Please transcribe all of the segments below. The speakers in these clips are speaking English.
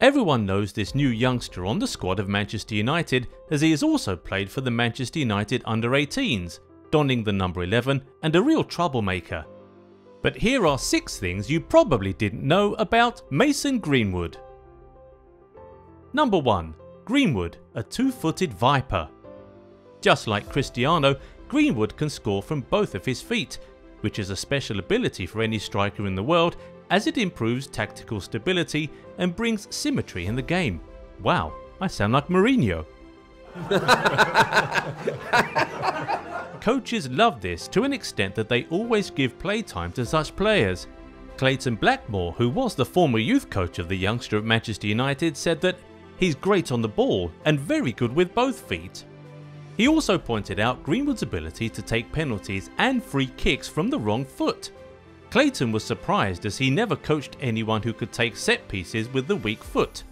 Everyone knows this new youngster on the squad of Manchester United as he has also played for the Manchester United under-18s, donning the number 11 and a real troublemaker. But here are 6 things you probably didn't know about Mason Greenwood. Number 1. Greenwood, a two-footed viper. Just like Cristiano, Greenwood can score from both of his feet, which is a special ability for any striker in the world as it improves tactical stability and brings symmetry in the game. Wow, I sound like Mourinho. Coaches love this to an extent that they always give playtime to such players. Clayton Blackmore, who was the former youth coach of the youngster at Manchester United, said that he's great on the ball and very good with both feet. He also pointed out Greenwood's ability to take penalties and free kicks from the wrong foot. Clayton was surprised as he never coached anyone who could take set pieces with the weak foot.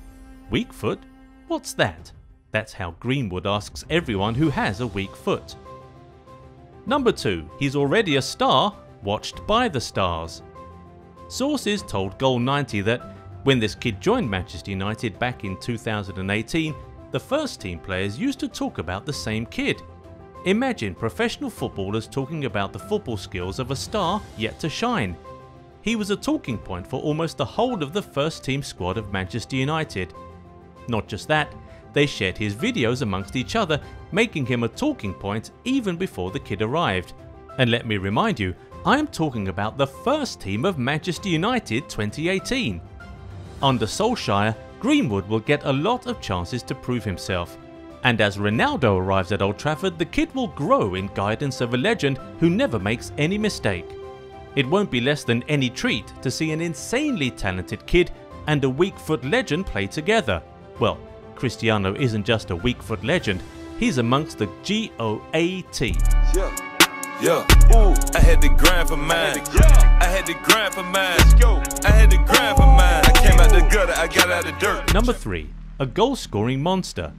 Weak foot? What's that? That's how Greenwood asks everyone who has a weak foot. Number 2. He's already a star, watched by the stars. Sources told Goal90 that when this kid joined Manchester United back in 2018, the first team players used to talk about the same kid. Imagine professional footballers talking about the football skills of a star yet to shine. He was a talking point for almost the whole of the first team squad of Manchester United. Not just that, they shared his videos amongst each other, making him a talking point even before the kid arrived. And let me remind you, I am talking about the first team of Manchester United 2018. Under Solskjaer, Greenwood will get a lot of chances to prove himself. And as Ronaldo arrives at Old Trafford, the kid will grow in guidance of a legend who never makes any mistake. It won't be less than any treat to see an insanely talented kid and a weak foot legend play together. Well, Cristiano isn't just a weak foot legend, he's amongst the GOAT. Yeah. Yeah, ooh, I had to grind for mine. I had to grind for mine. I had to grind for mine. I came out the gutter, I got out the dirt. Number 3. A goal scoring monster.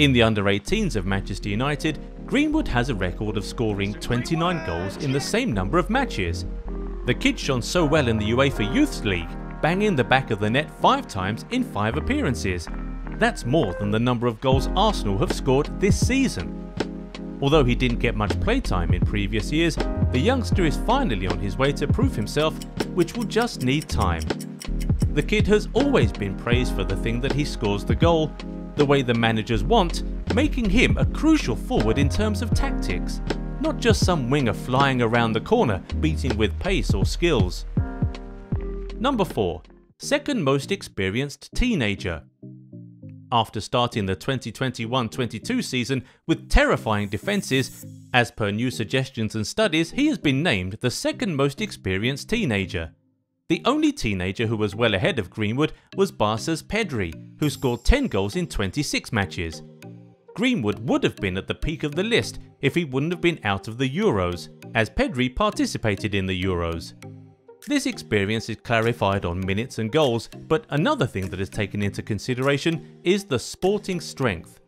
In the under 18s of Manchester United, Greenwood has a record of scoring 29 goals in the same number of matches. The kid shone so well in the UEFA Youth League, banging the back of the net five times in five appearances. That's more than the number of goals Arsenal have scored this season. Although he didn't get much playtime in previous years, the youngster is finally on his way to prove himself, which will just need time. The kid has always been praised for the thing that he scores the goal, the way the managers want, making him a crucial forward in terms of tactics, not just some winger flying around the corner beating with pace or skills. Number 4. Second most experienced teenager. After starting the 2021-22 season with terrifying defences, as per new suggestions and studies, he has been named the second most experienced teenager. The only teenager who was well ahead of Greenwood was Barca's Pedri, who scored 10 goals in 26 matches. Greenwood would have been at the peak of the list if he wouldn't have been out of the Euros, as Pedri participated in the Euros. This experience is clarified on minutes and goals, but another thing that is taken into consideration is the sporting strength.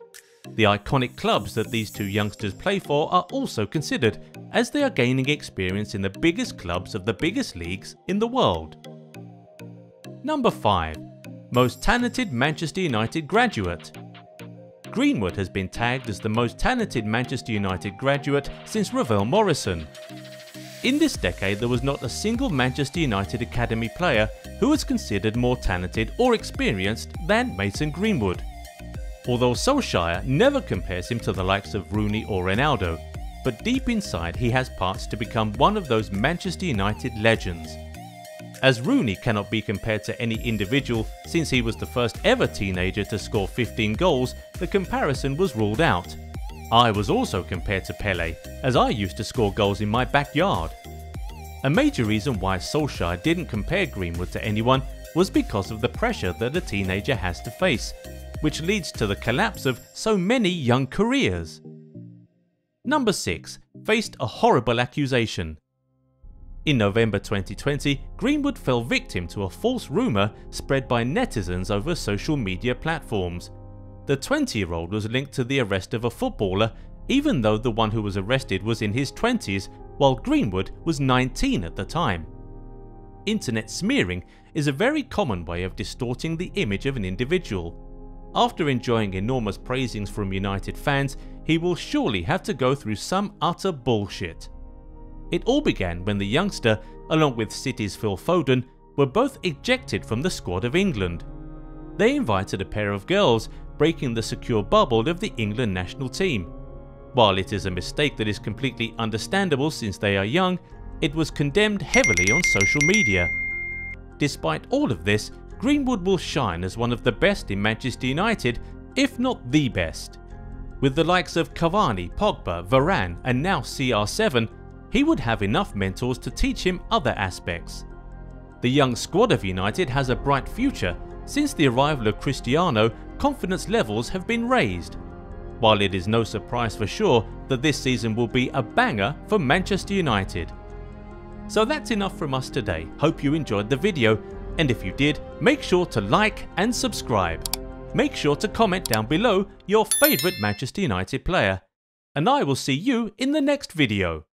The iconic clubs that these two youngsters play for are also considered, as they are gaining experience in the biggest clubs of the biggest leagues in the world. Number 5. Most talented Manchester United graduate. Greenwood has been tagged as the most talented Manchester United graduate since Ravel Morrison. In this decade, there was not a single Manchester United Academy player who was considered more talented or experienced than Mason Greenwood. Although Solskjaer never compares him to the likes of Rooney or Ronaldo, but deep inside he has parts to become one of those Manchester United legends. As Rooney cannot be compared to any individual since he was the first ever teenager to score 15 goals, the comparison was ruled out. I was also compared to Pele, as I used to score goals in my backyard. A major reason why Solskjaer didn't compare Greenwood to anyone was because of the pressure that a teenager has to face, which leads to the collapse of so many young careers. Number 6. Faced a horrible accusation. In November 2020, Greenwood fell victim to a false rumour spread by netizens over social media platforms the 20 year old was linked to the arrest of a footballer even though the one who was arrested was in his 20s while Greenwood was 19 at the time. Internet smearing is a very common way of distorting the image of an individual. After enjoying enormous praisings from United fans, he will surely have to go through some utter bullshit. It all began when the youngster, along with City's Phil Foden, were both ejected from the squad of England. They invited a pair of girls, breaking the secure bubble of the England national team. While it is a mistake that is completely understandable since they are young, it was condemned heavily on social media. Despite all of this, Greenwood will shine as one of the best in Manchester United, if not the best. With the likes of Cavani, Pogba, Varane and now CR7, he would have enough mentors to teach him other aspects. The young squad of United has a bright future. Since the arrival of Cristiano, confidence levels have been raised. While it is no surprise for sure that this season will be a banger for Manchester United. So that's enough from us today. Hope you enjoyed the video and if you did, make sure to like and subscribe. Make sure to comment down below your favourite Manchester United player. And I will see you in the next video.